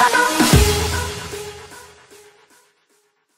I